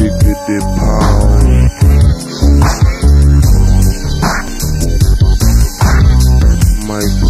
Pick the pound. Michael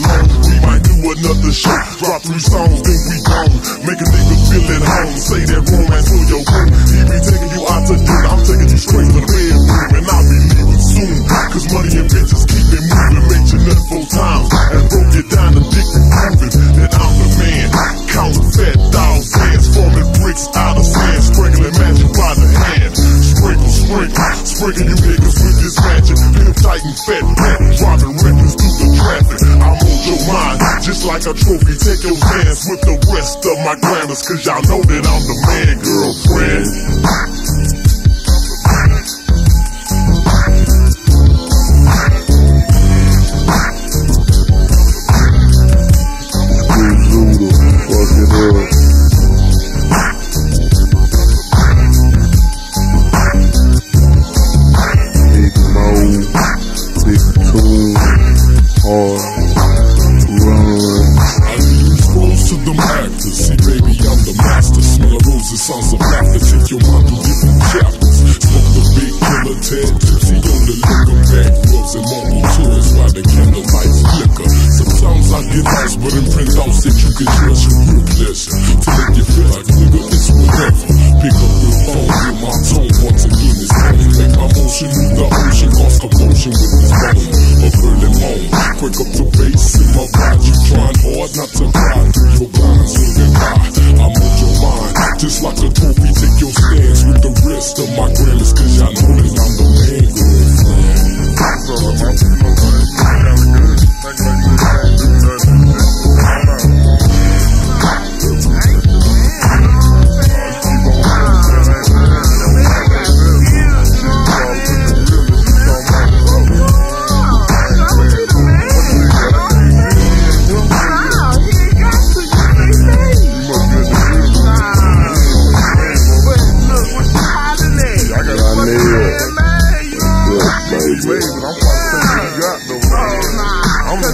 long. We might do another show, drop three songs, then we gone. Make a nigga feel at home, say that romance for your home. He be taking you out to dinner, I'm taking you straight to the bedroom, and I'll be leaving soon. Cause money and bitches keep it moving, make you nut four times, and broke it down to dick and proving that I'm the man. Counting fat dolls, hands forming bricks out of sand, sprinkling magic by the hand. Sprinkle, sprinkle, sprinkle you niggas with this magic. Pimp tight and fat, fat, mind, just like a trophy. Take your dance with the rest of my glamours, cause y'all know that I'm the man, girlfriend. Close to the max to see, baby, I'm the master. Smell roses, sounds of laughter. Take your mind through different chapters. Smoke the big killer, Ted tipsy on the liquor. Back rubs and marble tours while the candle lights flicker. Sometimes I get lost, but in printouts that you can trust your real pleasure. To make you feel like nigga, it's whatever. Pick up your phone, hear my tone once again. It's on. Make my motion move the ocean, cause commotion with this bone. A early moan, Quick up the bass in my ride. You trying hard not to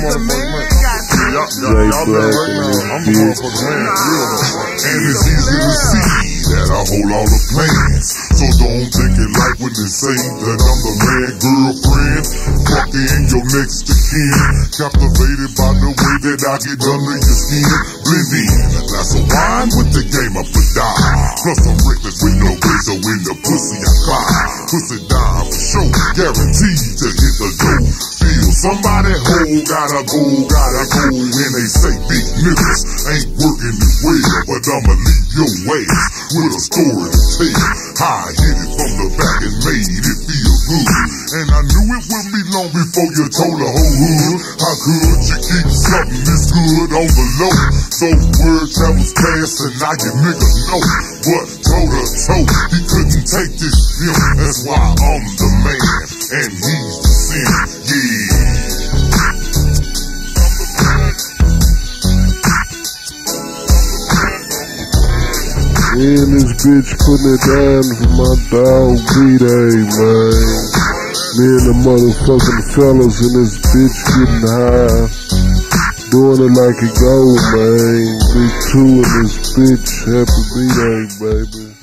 Black and his bitch. And it's easy to see that I hold all the plans. So don't take it like when they say that I'm the man, girlfriend. Fucking your next to kin. Captivated by the way that I get under your skin. Blend in a glass of wine with the game up to die. Plus I'm reckless with no razor in the pussy I cry. Pussy down for sure, guaranteed to hit the door. Still somebody hold, gotta go, gotta go. And they say big niggas ain't working this well, but I'ma leave your ass with a story to tell. I hit it from the back and made it feel good. And I knew it wouldn't be long before you told the whole hood. How could you keep something this good on the low? So word travels fast and I get niggas know. But toe to toe, he couldn't take this film. That's why I'm the man and he's the sin. And this bitch putting it down for my dog B-Day, man. Me and the motherfucking fellas and this bitch getting high. Doing it like it go, man. Me too and this bitch. Happy B-Day, baby.